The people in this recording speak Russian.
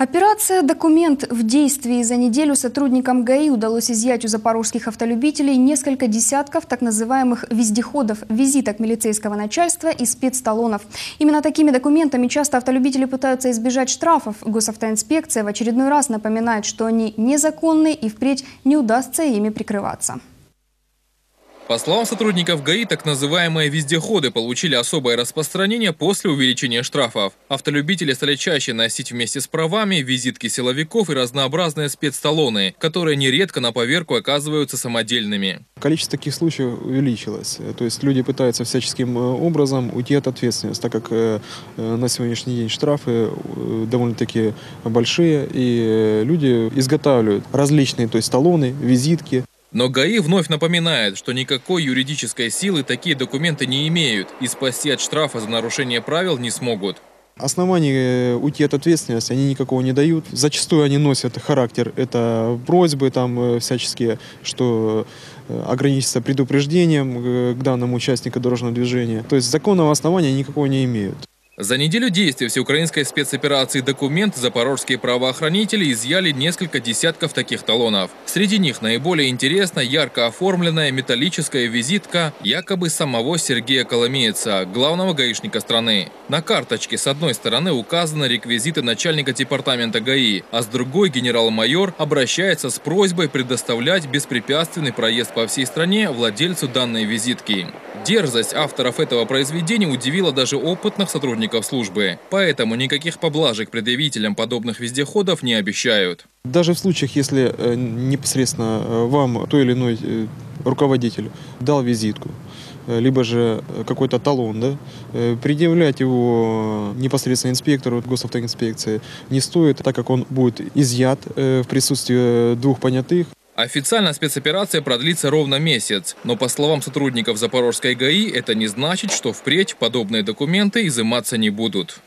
Операция «Документ» в действии за неделю сотрудникам ГАИ удалось изъять у запорожских автолюбителей несколько десятков так называемых вездеходов, визиток милицейского начальства и спецталонов. Именно такими документами часто автолюбители пытаются избежать штрафов. Госавтоинспекция в очередной раз напоминает, что они незаконны и впредь не удастся ими прикрываться. По словам сотрудников ГАИ, так называемые вездеходы получили особое распространение после увеличения штрафов. Автолюбители стали чаще носить вместе с правами визитки силовиков и разнообразные спецталоны, которые нередко на поверку оказываются самодельными. Количество таких случаев увеличилось. То есть люди пытаются всяческим э, образом уйти от ответственности, так как э, э, на сегодняшний день штрафы довольно-таки большие, и люди изготавливают различные то есть талоны, визитки, но ГАИ вновь напоминает, что никакой юридической силы такие документы не имеют и спасти от штрафа за нарушение правил не смогут. Оснований э, уйти от ответственности они никакого не дают. Зачастую они носят характер, это просьбы там э, всяческие, что э, ограничиться предупреждением к данному участнику дорожного движения. То есть законного основания никакого не имеют. За неделю действия всеукраинской спецоперации «Документ» запорожские правоохранители изъяли несколько десятков таких талонов. Среди них наиболее интересна ярко оформленная металлическая визитка якобы самого Сергея Коломееца, главного гаишника страны. На карточке с одной стороны указаны реквизиты начальника департамента ГАИ, а с другой генерал-майор обращается с просьбой предоставлять беспрепятственный проезд по всей стране владельцу данной визитки. Дерзость авторов этого произведения удивила даже опытных сотрудников службы. Поэтому никаких поблажек предъявителям подобных вездеходов не обещают. Даже в случаях, если э, непосредственно э, вам той или иной э, руководитель дал визитку, либо же какой-то талон, да, предъявлять его непосредственно инспектору госавтоинспекции не стоит, так как он будет изъят в присутствии двух понятых. Официально спецоперация продлится ровно месяц, но по словам сотрудников Запорожской ГАИ, это не значит, что впредь подобные документы изыматься не будут.